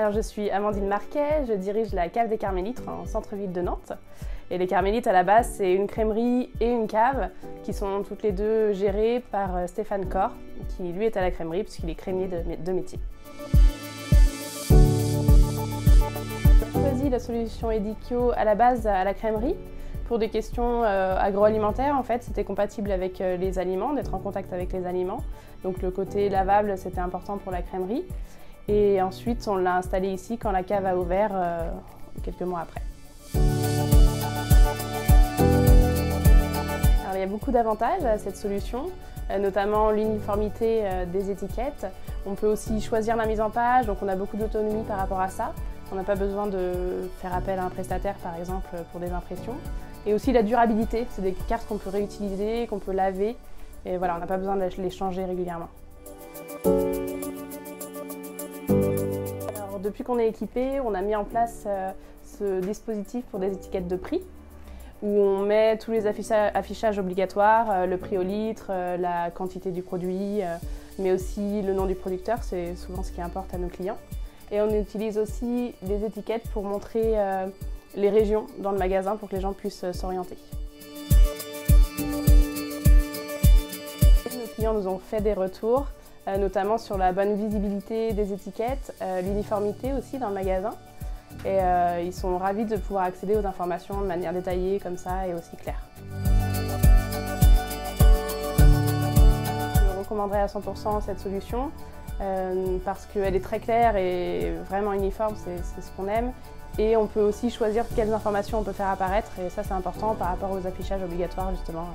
Alors je suis Amandine Marquet, je dirige la cave des Carmélites en centre-ville de Nantes. Et les Carmélites à la base c'est une crèmerie et une cave qui sont toutes les deux gérées par euh, Stéphane Cor, qui lui est à la crèmerie puisqu'il est crémier de, métier. J'ai choisi la solution Edikio à la base à la crèmerie pour des questions euh, agroalimentaires, en fait, c'était compatible avec euh, les aliments, d'être en contact avec les aliments. Donc le côté lavable, c'était important pour la crèmerie. Et ensuite, on l'a installé ici quand la cave a ouvert euh, quelques mois après. Alors, il y a beaucoup d'avantages à cette solution, notamment l'uniformité des étiquettes. On peut aussi choisir la mise en page, donc on a beaucoup d'autonomie par rapport à ça. On n'a pas besoin de faire appel à un prestataire, par exemple, pour des impressions. Et aussi la durabilité, c'est des cartes qu'on peut réutiliser, qu'on peut laver. Et voilà, on n'a pas besoin de les changer régulièrement. Depuis qu'on est équipé, on a mis en place euh, ce dispositif pour des étiquettes de prix où on met tous les affichages obligatoires, euh, le prix au litre, euh, la quantité du produit, mais aussi le nom du producteur, c'est souvent ce qui importe à nos clients. Et on utilise aussi des étiquettes pour montrer les régions dans le magasin pour que les gens puissent s'orienter. Nos clients nous ont fait des retours, notamment sur la bonne visibilité des étiquettes, euh, l'uniformité aussi dans le magasin. Et ils sont ravis de pouvoir accéder aux informations de manière détaillée comme ça et aussi claire. Je recommanderais à 100% cette solution parce qu'elle est très claire et vraiment uniforme, c'est ce qu'on aime. Et on peut aussi choisir quelles informations on peut faire apparaître et ça c'est important par rapport aux affichages obligatoires justement.